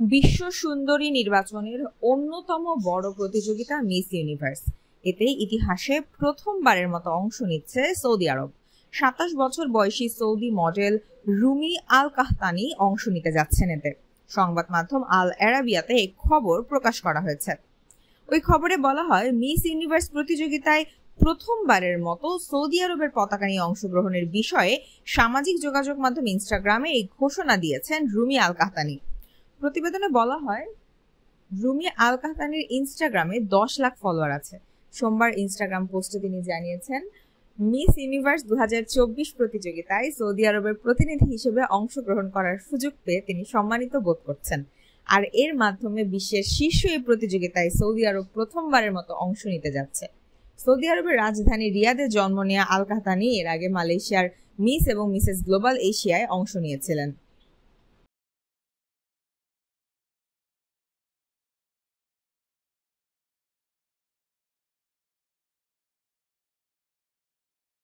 বিশ্ব সুন্দরী নির্বাচনের অন্যতম বড় প্রতিযোগিতা মিস ইউনিভার্স। এতে ইতিহাসে প্রথমবারের মতো অংশ নিচ্ছে সৌদি আরব। সাতাশ বছর বয়সী Saudi model Rumi Al Qahtani অংশ নিতে যাচ্ছেন এতে। সংবাদ মাধ্যম আল অ্যারাবিয়াতে এই খবর প্রকাশ করা হয়েছে। ওই খবরে বলা হয়, মিস ইউনিভার্স প্রতিযোগিতায় প্রথমবারের মতো সৌদি আরবের পতাকা নিয়ে অংশগ্রহণের বিষয়ে সামাজিক যোগাযোগ মাধ্যম ইনস্টাগ্রামে এই ঘোষণা দিয়েছেন রুমি আল কাহতানি প্রতিবেদনে বলা হয়, রুমি আল কাহতানির ইনস্টাগ্রামে দশ লাখ ফলোয়ার আছে। সোমবার ইনস্টাগ্রাম পোস্টে তিনি জানিয়েছেন মিস ইউনিভার্স দু হাজার চব্বিশ প্রতিযোগিতায় সৌদি আরবের প্রতিনিধি হিসেবে অংশগ্রহণ করার সুযোগ পেয়ে তিনি সম্মানিত বোধ করছেন। আর এর মাধ্যমে বিশ্বের শীর্ষ এই প্রতিযোগিতায় সৌদি আরব প্রথমবারের মতো অংশ নিতে যাচ্ছে। সৌদি আরবের রাজধানী রিয়াদে জন্ম নেওয়া আল কাহতানি এর আগে মালয়েশিয়ার মিস এবং মিসেস গ্লোবাল এশিয়ায় অংশ নিয়েছিলেন।